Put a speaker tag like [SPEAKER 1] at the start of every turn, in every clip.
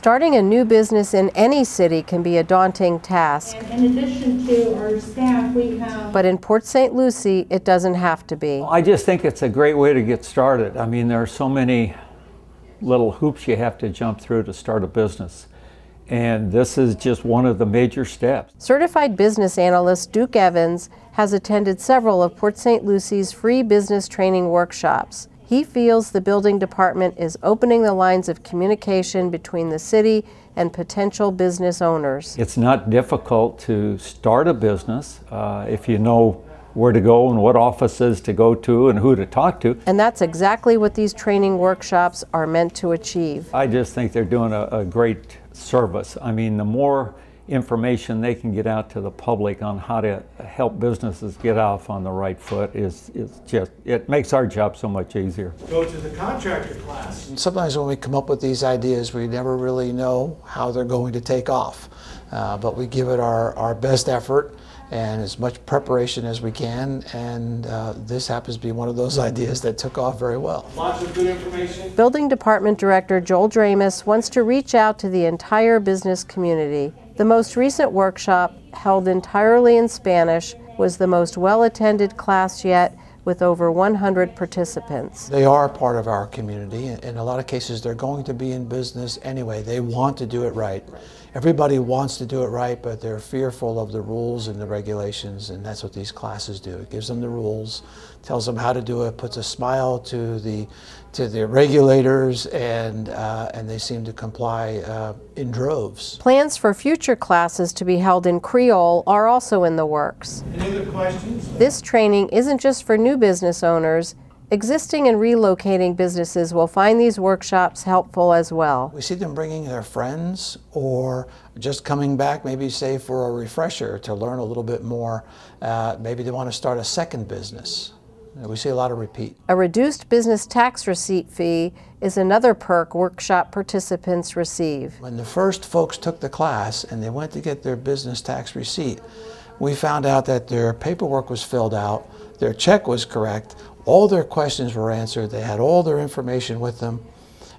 [SPEAKER 1] Starting a new business in any city can be a daunting task.
[SPEAKER 2] And in addition to our staff, we have
[SPEAKER 1] But in Port St. Lucie, it doesn't have to be.
[SPEAKER 3] I just think it's a great way to get started. I mean, there are so many little hoops you have to jump through to start a business. And this is just one of the major steps.
[SPEAKER 1] Certified business analyst Duke Evans has attended several of Port St. Lucie's free business training workshops. He feels the building department is opening the lines of communication between the city and potential business owners.
[SPEAKER 3] It's not difficult to start a business uh, if you know where to go and what offices to go to and who to talk to.
[SPEAKER 1] And that's exactly what these training workshops are meant to achieve.
[SPEAKER 3] I just think they're doing a, a great service. I mean, the more information they can get out to the public on how to help businesses get off on the right foot is, is just, it makes our job so much easier.
[SPEAKER 4] go to the contractor class.
[SPEAKER 5] Sometimes when we come up with these ideas, we never really know how they're going to take off. Uh, but we give it our, our best effort and as much preparation as we can. And uh, this happens to be one of those ideas that took off very well.
[SPEAKER 4] Lots of good information.
[SPEAKER 1] Building Department Director Joel Dramus wants to reach out to the entire business community. The most recent workshop, held entirely in Spanish, was the most well attended class yet with over 100 participants.
[SPEAKER 5] They are part of our community. In a lot of cases, they're going to be in business anyway. They want to do it right. Everybody wants to do it right, but they're fearful of the rules and the regulations, and that's what these classes do. It gives them the rules, tells them how to do it, puts a smile to the to the regulators, and uh, and they seem to comply uh, in droves.
[SPEAKER 1] Plans for future classes to be held in Creole are also in the works.
[SPEAKER 4] Any other questions?
[SPEAKER 1] This training isn't just for new business owners. Existing and relocating businesses will find these workshops helpful as well.
[SPEAKER 5] We see them bringing their friends or just coming back, maybe say for a refresher to learn a little bit more. Uh, maybe they want to start a second business. We see a lot of repeat.
[SPEAKER 1] A reduced business tax receipt fee is another perk workshop participants receive.
[SPEAKER 5] When the first folks took the class and they went to get their business tax receipt, we found out that their paperwork was filled out, their check was correct, all their questions were answered, they had all their information with them,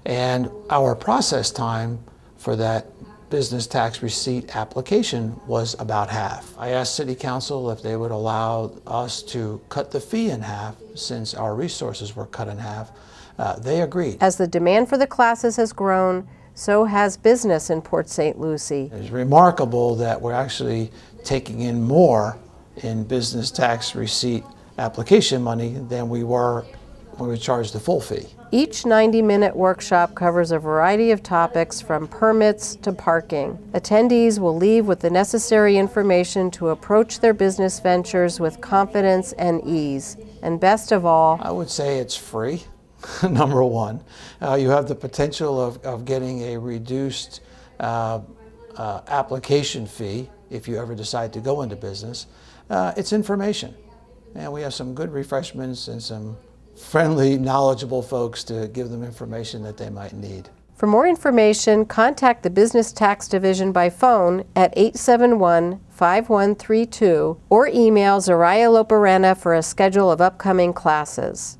[SPEAKER 5] and our process time for that business tax receipt application was about half. I asked City Council if they would allow us to cut the fee in half since our resources were cut in half. Uh, they agreed.
[SPEAKER 1] As the demand for the classes has grown, so has business in Port St. Lucie.
[SPEAKER 5] It's remarkable that we're actually taking in more in business tax receipt application money than we were when we charged the full fee.
[SPEAKER 1] Each 90 minute workshop covers a variety of topics from permits to parking. Attendees will leave with the necessary information to approach their business ventures with confidence and ease. And best of all,
[SPEAKER 5] I would say it's free, number one. Uh, you have the potential of, of getting a reduced uh, uh, application fee if you ever decide to go into business. Uh, it's information. And we have some good refreshments and some friendly, knowledgeable folks to give them information that they might need.
[SPEAKER 1] For more information, contact the Business Tax Division by phone at 871 5132 or email Zariah Loperena for a schedule of upcoming classes.